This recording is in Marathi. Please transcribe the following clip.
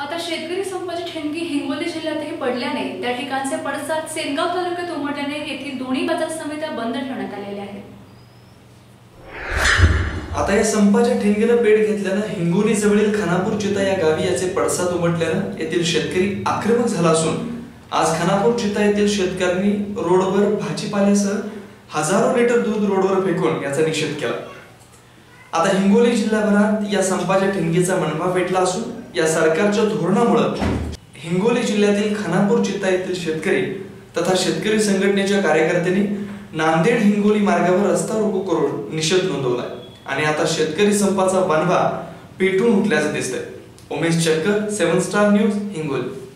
आता शेतकरी संपाची ठिणगी हिंगोली जिल्ह्यातही पडल्याने त्या ठिकाणचे पडसाद सेनगाव तालुक्यात उमटल्याने येथील दोन्ही बाजार समित्या बंद ठेवण्यात आलेल्या आहेत. आता या संपाच्या ठिणगीनं पेट घेतल्यानं हिंगोली जवळील खानापूर चिता या गावी याचे पडसाद उमटल्यानं येथील शेतकरी आक्रमक झाला असून आज खानापूर चिता येथील शेतकऱ्यांनी रोडवर भाजीपाल्यासह हजारो लिटर दूध रोडवर फेकून याचा निषेध केला. आता हिंगोली जिल्हाभरात या संपाच्या ठिणगीचा मनभा पेटला असून या सरकारच्या धोरणामुळं हिंगोली जिल्ह्यातील खानापूर चित्ता येथील शेतकरी तथा शेतकरी संघटनेच्या कार्यकर्त्यांनी नांदेड हिंगोली मार्गावर रस्ता रोको करून निषेध नोंदवलाय. आणि आता शेतकरी संपाचा बनवा पेटून उठल्याचं दिसतंय. उमेश चक्कर सेव्हन स्टार न्यूज हिंगोली.